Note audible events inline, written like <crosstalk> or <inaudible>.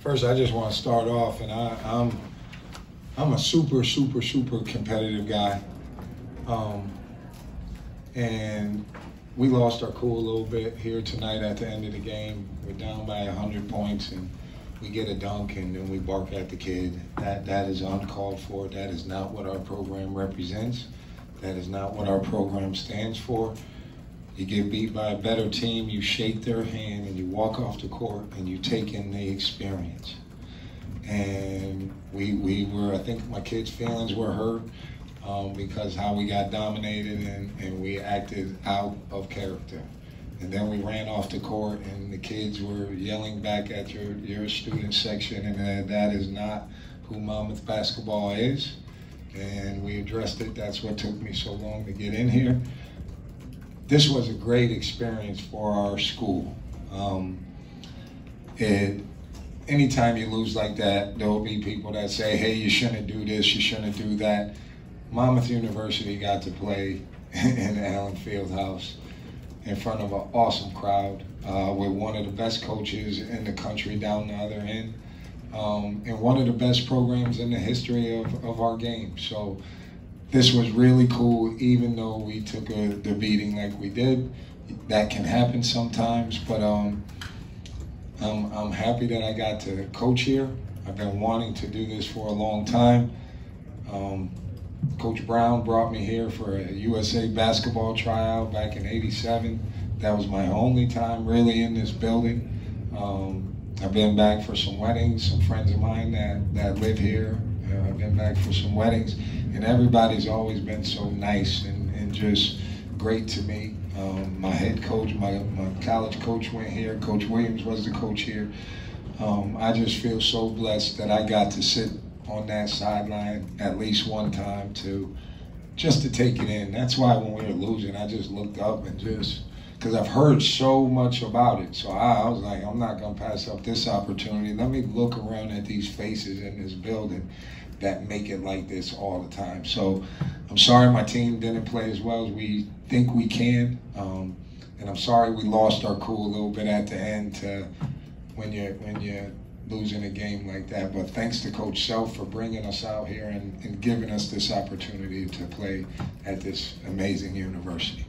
First, I just want to start off, and I, I'm I'm a super, super, super competitive guy, um, and we lost our cool a little bit here tonight at the end of the game. We're down by hundred points, and we get a dunk, and then we bark at the kid. That that is uncalled for. That is not what our program represents. That is not what our program stands for. You get beat by a better team, you shake their hand and you walk off the court and you take in the experience. And we, we were, I think my kids' feelings were hurt um, because how we got dominated and, and we acted out of character. And then we ran off the court and the kids were yelling back at your, your student section and that, that is not who Monmouth basketball is. And we addressed it. That's what took me so long to get in here this was a great experience for our school. Um, it, anytime you lose like that, there will be people that say, hey, you shouldn't do this, you shouldn't do that. Monmouth University got to play <laughs> in Allen Fieldhouse in front of an awesome crowd uh, with one of the best coaches in the country down the other end. Um, and one of the best programs in the history of, of our game. So this was really cool, even though we took a, the beating like we did. That can happen sometimes, but um, I'm, I'm happy that I got to coach here. I've been wanting to do this for a long time. Um, coach Brown brought me here for a USA basketball tryout back in 87. That was my only time really in this building. Um, I've been back for some weddings, some friends of mine that, that live here. I've been back for some weddings and everybody's always been so nice and, and just great to me. Um, my head coach, my, my college coach went here. Coach Williams was the coach here. Um, I just feel so blessed that I got to sit on that sideline at least one time to just to take it in. That's why when we were losing, I just looked up and just because I've heard so much about it. So I, I was like, I'm not gonna pass up this opportunity. Let me look around at these faces in this building that make it like this all the time. So I'm sorry my team didn't play as well as we think we can. Um, and I'm sorry we lost our cool a little bit at the end to when you're, when you're losing a game like that. But thanks to Coach Self for bringing us out here and, and giving us this opportunity to play at this amazing university.